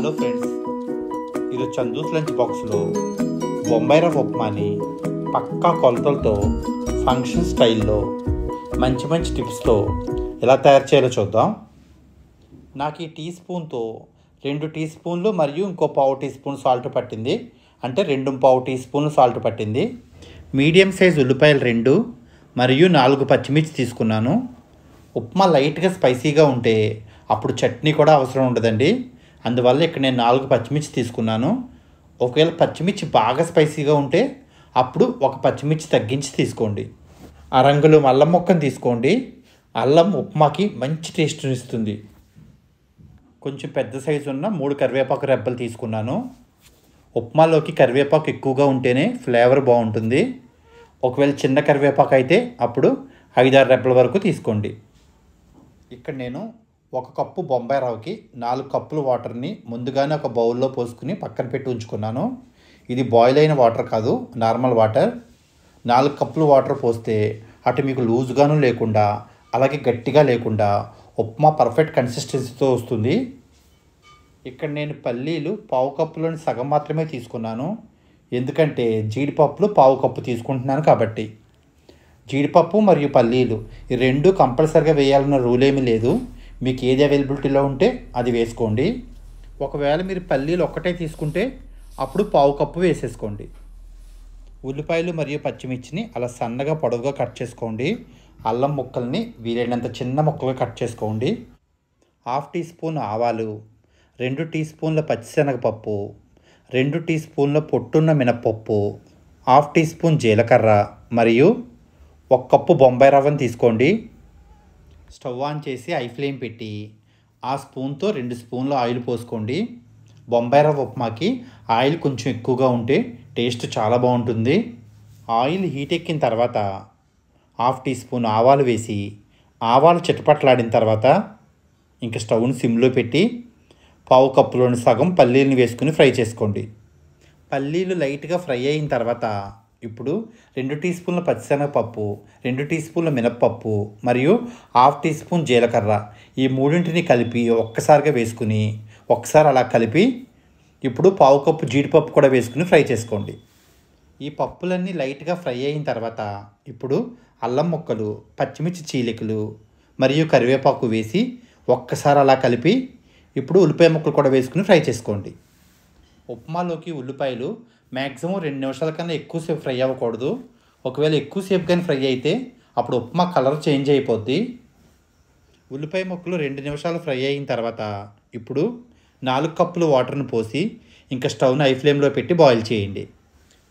Hello friends ఈరోజు Chandu's lunch బాక్స్లో బొంబాయి రవ్వ ఉప్మాని పక్కా కొలతలతో ఫంక్షన్ స్టైల్లో మంచి మంచి టిప్స్తో ఎలా తయారు చేయాలో చూద్దాం. నాకు ఈ టీ స్పూన్తో రెండు టీ స్పూన్లు మరియు ఇంకో పావు టీ స్పూన్ సాల్ట్ పట్టింది. అంటే రెండు పావు టీ స్పూన్లు సాల్ట్ పట్టింది. మీడియం సైజ్ ఉల్లిపాయలు రెండు మరియు నాలుగు పచ్చిమిర్చి తీసుకున్నాను. ఉప్మా లైట్గా స్పైసీగా ఉంటే అప్పుడు చట్నీ కూడా అవసరం ఉండదండి. అందువల్ల ఇక్కడ నేను నాలుగు పచ్చిమిర్చి తీసుకున్నాను. ఒకవేళ పచ్చిమిర్చి బాగా స్పైసీగా ఉంటే అప్పుడు ఒక పచ్చిమిర్చి తగ్గించి తీసుకోండి. అరంగులు అల్లం మొక్కను తీసుకోండి. అల్లం ఉప్మాకి మంచి టేస్ట్ని ఇస్తుంది. కొంచెం పెద్ద సైజు ఉన్న మూడు కరివేపాకు రెబ్బలు తీసుకున్నాను. ఉప్మాలోకి కరివేపాకు ఎక్కువగా ఉంటేనే ఫ్లేవర్ బాగుంటుంది. ఒకవేళ చిన్న కరివేపాకు అయితే అప్పుడు ఐదారు రెబ్బల వరకు తీసుకోండి. ఇక్కడ నేను ఒక కప్పు బొంబాయి రవ్వకి నాలుగు కప్పులు వాటర్ని ముందుగానే ఒక బౌల్లో పోసుకుని పక్కన పెట్టి ఉంచుకున్నాను. ఇది బాయిల్ అయిన వాటర్ కాదు నార్మల్ వాటర్ నాలుగు కప్పులు వాటర్ పోస్తే అటు మీకు లూజ్గాను లేకుండా అలాగే గట్టిగా లేకుండా ఉప్మా పర్ఫెక్ట్ కన్సిస్టెన్సీతో వస్తుంది. ఇక్కడ నేను పల్లీలు పావు కప్పులోని సగం మాత్రమే తీసుకున్నాను. ఎందుకంటే జీడిపప్పులు పావు కప్పు తీసుకుంటున్నాను కాబట్టి. జీడిపప్పు మరియు పల్లీలు ఈ రెండు కంపల్సరిగా వేయాలన్న రూల్ ఏమీ లేదు. మీకు ఏది అవైలబిలిటీలో ఉంటే అది వేసుకోండి. ఒకవేళ మీరు పల్లీలు ఒక్కటే తీసుకుంటే అప్పుడు పావు కప్పు వేసేసుకోండి. ఉల్లిపాయలు మరియు పచ్చిమిర్చిని అలా సన్నగా పొడవుగా కట్ చేసుకోండి. అల్లం ముక్కల్ని వీలైనంత చిన్న ముక్కలుగా కట్ చేసుకోండి. హాఫ్ టీ స్పూన్ ఆవాలు రెండు టీ స్పూన్ల పచ్చిశనగపప్పు రెండు టీ స్పూన్ల పొట్టున్న మినపప్పు హాఫ్ టీ స్పూన్ జీలకర్ర మరియు ఒక కప్పు బొంబాయి రవ్వను తీసుకోండి. స్టవ్ ఆన్ చేసి ఐ ఫ్లేమ్ పెట్టి ఆ స్పూన్తో రెండు స్పూన్లు ఆయిల్ పోసుకోండి. బొంబాయి రవ్వ ఉప్మాకి ఆయిల్ కొంచెం ఎక్కువగా ఉంటే టేస్ట్ చాలా బాగుంటుంది. ఆయిల్ హీట్ ఎక్కిన తర్వాత హాఫ్ టీ స్పూన్ ఆవాలు వేసి ఆవాలు చిటపట్లాడిన తర్వాత ఇంకా స్టవ్ని సిమ్లో పెట్టి పావు కప్పులోని సగం పల్లీలను వేసుకుని ఫ్రై చేసుకోండి. పల్లీలు లైట్గా ఫ్రై అయిన తర్వాత ఇప్పుడు రెండు టీ స్పూన్ల పచ్చిశనగపప్పు రెండు టీ స్పూన్ల మినప్పప్పు మరియు హాఫ్ టీ స్పూన్ జీలకర్ర. ఈ మూడింటిని కలిపి ఒక్కసారిగా వేసుకుని ఒకసారి అలా కలిపి ఇప్పుడు పావు కప్పు జీడిపప్పు కూడా వేసుకుని ఫ్రై చేసుకోండి. ఈ పప్పులన్నీ లైట్గా ఫ్రై అయిన తర్వాత ఇప్పుడు అల్లం ముక్కలు పచ్చిమిర్చి చీలికలు మరియు కరివేపాకు వేసి ఒక్కసారి అలా కలిపి ఇప్పుడు ఉల్లిపాయ ముక్కలు కూడా వేసుకుని ఫ్రై చేసుకోండి. ఉప్మాలోకి ఉల్లిపాయలు మ్యాక్సిమం రెండు నిమిషాల కన్నా ఎక్కువసేపు ఫ్రై అవ్వకూడదు. ఒకవేళ ఎక్కువసేపు కానీ ఫ్రై అయితే అప్పుడు ఉప్మా కలర్ చేంజ్ అయిపోద్ది. ఉల్లిపాయ ముక్కలు రెండు నిమిషాలు ఫ్రై అయిన తర్వాత ఇప్పుడు నాలుగు కప్పులు వాటర్ని పోసి ఇంకా స్టవ్ని హై ఫ్లేమ్లో పెట్టి బాయిల్ చేయండి.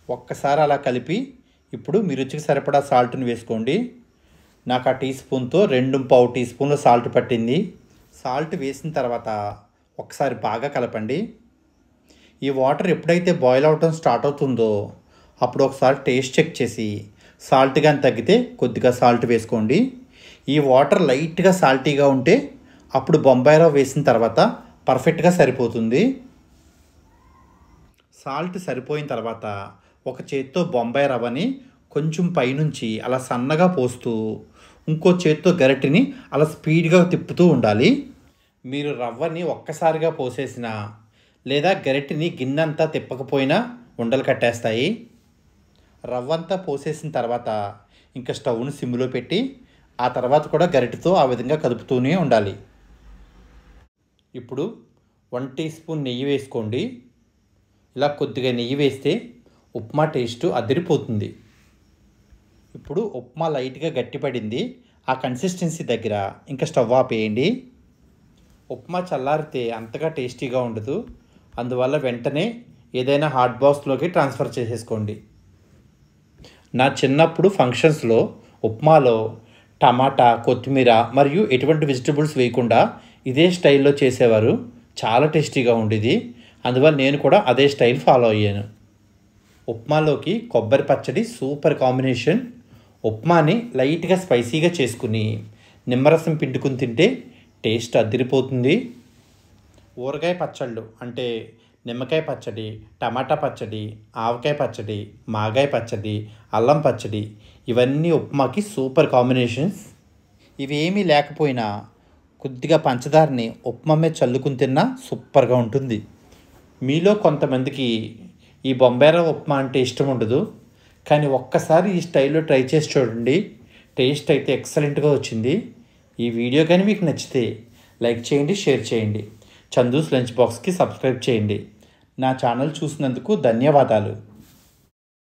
ఒక్కసారి అలా కలిపి ఇప్పుడు మీ రుచికి సరిపడా సాల్ట్ని వేసుకోండి. నాకు ఆ టీ స్పూన్తో రెండు పావు టీ స్పూన్లు సాల్ట్ పట్టింది. సాల్ట్ వేసిన తర్వాత ఒకసారి బాగా కలపండి. ఈ వాటర్ ఎప్పుడైతే బాయిల్ అవటం స్టార్ట్ అవుతుందో అప్పుడు ఒకసారి టేస్ట్ చెక్ చేసి సాల్ట్ కానీ తగ్గితే కొద్దిగా సాల్ట్ వేసుకోండి. ఈ వాటర్ లైట్గా సాల్టీగా ఉంటే అప్పుడు బొంబాయి రవ్వ వేసిన తర్వాత పర్ఫెక్ట్గా సరిపోతుంది. సాల్ట్ సరిపోయిన తర్వాత ఒక చేత్తో బొంబాయి రవ్వని కొంచెం పైనుంచి అలా సన్నగా పోస్తూ ఇంకో చేత్తో గరిటిని అలా స్పీడ్గా తిప్పుతూ ఉండాలి. మీరు రవ్వని ఒక్కసారిగా పోసేసిన లేదా గరిటిని గిన్నంతా తిప్పకపోయినా ఉండలు కట్టేస్తాయి. రవ్వంతా పోసేసిన తర్వాత ఇంకా స్టవ్ను సిమ్లో పెట్టి ఆ తర్వాత కూడా గరిటతో ఆ విధంగా కదుపుతూనే ఉండాలి. ఇప్పుడు వన్ టీ స్పూన్ నెయ్యి వేసుకోండి. ఇలా కొద్దిగా నెయ్యి వేస్తే ఉప్మా టేస్ట్ అదిరిపోతుంది. ఇప్పుడు ఉప్మా లైట్గా గట్టిపడింది. ఆ కన్సిస్టెన్సీ దగ్గర ఇంకా స్టవ్ ఆపేయండి ఉప్మా చల్లారితే అంతగా టేస్టీగా ఉండదు. అందువల్ల వెంటనే ఏదైనా హాట్ బాక్స్లోకి ట్రాన్స్ఫర్ చేసేసుకోండి. నా చిన్నప్పుడు ఫంక్షన్స్లో ఉప్మాలో టమాటా కొత్తిమీర మరియు ఎటువంటి వెజిటబుల్స్ వేయకుండా ఇదే స్టైల్లో చేసేవారు. చాలా టేస్టీగా ఉండేది. అందువల్ల నేను కూడా అదే స్టైల్ ఫాలో అయ్యాను. ఉప్మాలోకి కొబ్బరి పచ్చడి సూపర్ కాంబినేషన్ ఉప్మాని లైట్గా స్పైసీగా చేసుకుని నిమ్మరసం పిండుకుని తింటే టేస్ట్ అదిరిపోతుంది. ఊరగాయ పచ్చళ్ళు అంటే నిమ్మకాయ పచ్చడి టమాటా పచ్చడి ఆవకాయ పచ్చడి మాగాయ పచ్చడి అల్లం పచ్చడి ఇవన్నీ ఉప్మాకి సూపర్ కాంబినేషన్స్. ఇవేమీ లేకపోయినా కొద్దిగా పంచదారని ఉప్మా మీద చల్లుకుని తిన్నా సూపర్గా ఉంటుంది. మీలో కొంతమందికి ఈ బొంబాయి ఉప్మా అంటే ఇష్టం ఉండదు. కానీ ఒక్కసారి ఈ స్టైల్లో ట్రై చేసి చూడండి. టేస్ట్ అయితే ఎక్సలెంట్గా వచ్చింది. ఈ వీడియో కానీ మీకు నచ్చితే లైక్ చేయండి షేర్ చేయండి. చందూస్ లంచ్ బాక్స్కి సబ్స్క్రైబ్ చేయండి. నా ఛానల్ చూసినందుకు ధన్యవాదాలు.